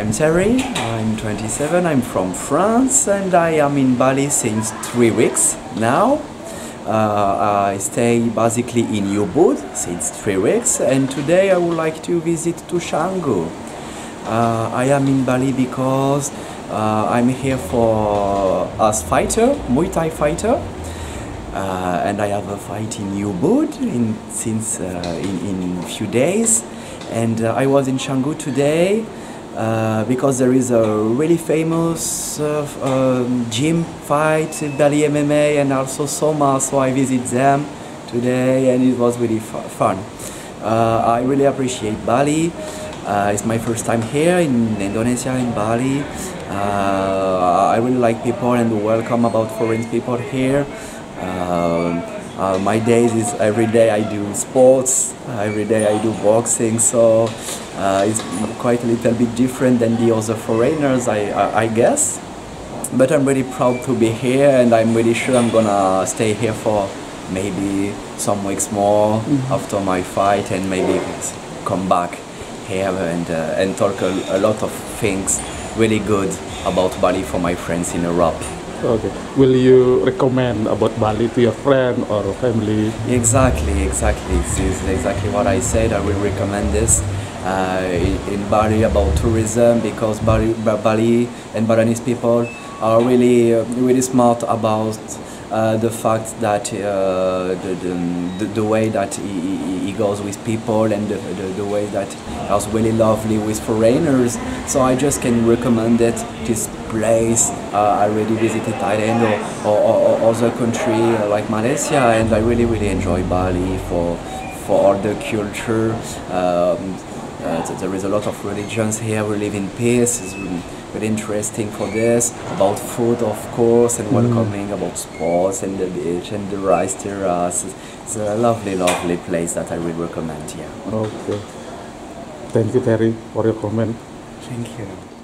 I'm Terry, I'm 27, I'm from France and I am in Bali since three weeks now. Uh, I stay basically in Ubud since three weeks and today I would like to visit to Canggu. Uh, I am in Bali because uh, I'm here for as fighter, Muay Thai fighter. Uh, and I have a fight in Ubud in, since uh, in, in few days and uh, I was in Canggu today uh, because there is a really famous uh, um, gym fight, Bali MMA and also Soma, so I visit them today and it was really fun. Uh, I really appreciate Bali. Uh, it's my first time here in Indonesia, in Bali. Uh, I really like people and welcome about foreign people here. Um, uh, my days is every day I do sports, every day I do boxing, so uh, it's quite a little bit different than the other foreigners, I, I, I, guess. But I'm really proud to be here and I'm really sure I'm gonna stay here for maybe some weeks more mm -hmm. after my fight and maybe come back here and, uh, and talk a, a lot of things really good about Bali for my friends in Europe. Okay. Will you recommend about Bali to your friend or family? Exactly, exactly. This is exactly what I said. I will recommend this uh, in Bali about tourism because Bali, Bali and Balinese people are really, really smart about uh, the fact that uh, the, the, the, way that he, he, goes with people and the, the, the way that he was really lovely with foreigners. So I just can recommend it, this place. Uh, I already visited Thailand or, or, or, or other country like Malaysia and I really, really enjoy Bali for, for all the culture. Um, uh, there is a lot of religions here, we live in peace. It's very interesting for this, about food of course, and mm. welcoming about sports and the beach and the rice terrace. It's a lovely, lovely place that I will recommend here. Okay. Thank you, Terry, for your comment. Thank you.